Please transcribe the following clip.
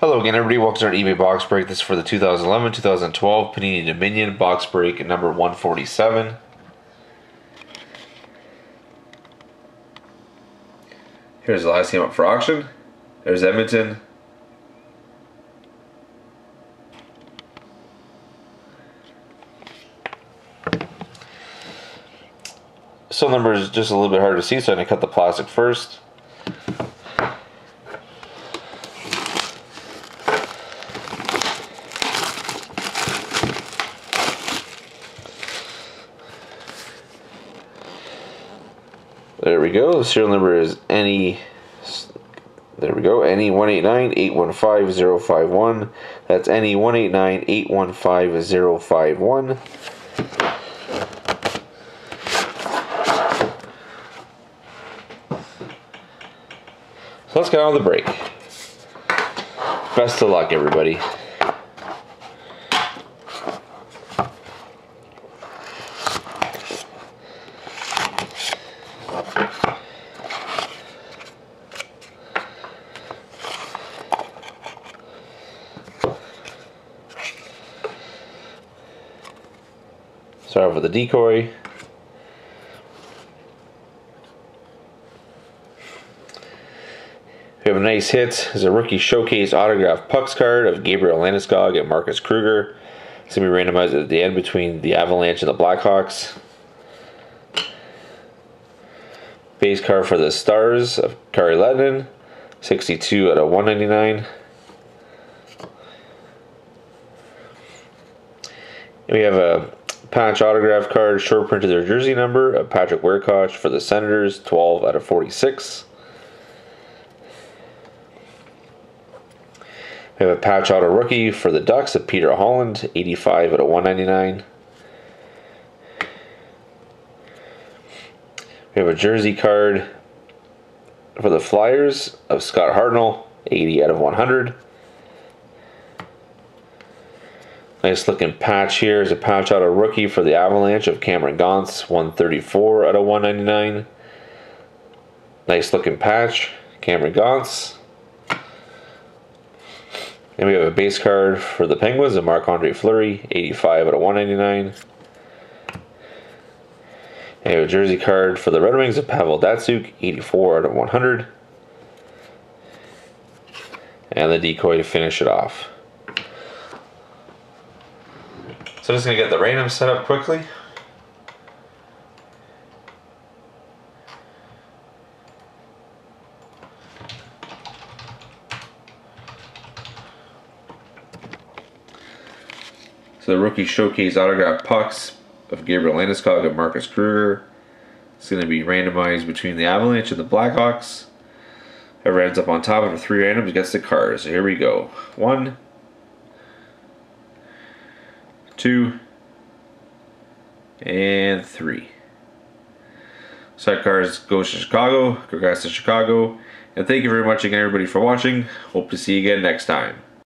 Hello again, everybody. Welcome to our eBay box break. This is for the 2011-2012 Panini Dominion box break number 147. Here's the last game up for auction. There's Edmonton. Some numbers just a little bit hard to see, so I'm going to cut the plastic first. There we go. The serial number is any. There we go. Any one eight nine eight one five zero five one. That's any one eight nine eight one five zero five one. So let's get on the break. Best of luck, everybody. Start with the decoy. We have a nice hit. It's a rookie showcase autograph pucks card of Gabriel Landeskog and Marcus Kruger. It's going to be randomized at the end between the Avalanche and the Blackhawks. Base card for the Stars of Kari Lehtonen. 62 out of 199. And we have a patch autograph card, short printed their jersey number of Patrick Wiercioch for the Senators, 12 out of 46. We have a patch auto rookie for the Ducks of Peter Holland, 85 out of 199. We have a jersey card for the Flyers of Scott Hartnell, 80 out of 100. Nice looking patch here is a patch auto rookie for the Avalanche of Cameron Gaunce, 134 out of 199. Nice looking patch, Cameron Gaunce. And we have a base card for the Penguins of Marc Andre Fleury, 85 out of 199. And a jersey card for the Red Wings of Pavel Datsyuk, 84 out of 100. And the decoy to finish it off. So I'm just going to get the random set up quickly. So the rookie showcase autograph pucks of Gabriel Landeskog and Marcus Kruger. It's going to be randomized between the Avalanche and the Blackhawks. Whoever ends up on top of the three randoms gets the card. So here we go. One, two, and three. Sidecars goes to Chicago. Congrats to Chicago. And thank you very much again, everybody, for watching. Hope to see you again next time.